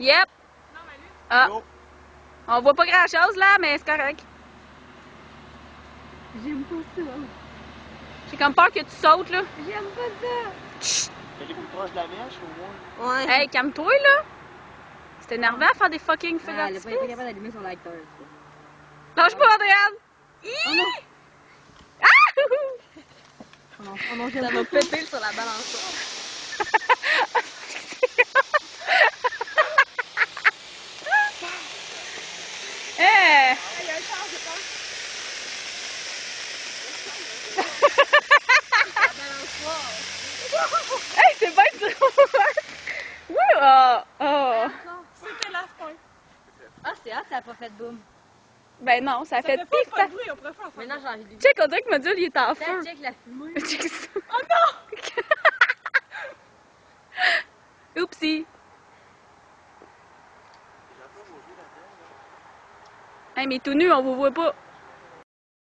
Yep. Ah, Go. on voit pas grand chose là, mais c'est correct. J'aime pas ça. J'ai comme peur que tu sautes là. J'aime pas ça. Chut. Elle est plus proche de la mèche au moins. Ouais. Hey, calme-toi là. C'est énervant à faire des fucking feux Ah, elle a pas été d'artifice. capable d'allumer son lighter. Lâche pas, Adrienne! Oh non. Ah! Oh non, oh non, Ça va péter sur la balançoire. Hey! Hey, c'est bien drôle! Wouh! Oh! oh. C'était la fin. Ah, c'est hot, ça a pas fait de boum. Ben non, ça, Ça fait fait pif pas de bruit, on pourrait faire ça. Maintenant, j'ai envie de. Check, on dirait que Module il est en feu. Check, check la fumée. Check ça. Oh non! Oupsie! Hey, mais tout nu, on vous voit pas.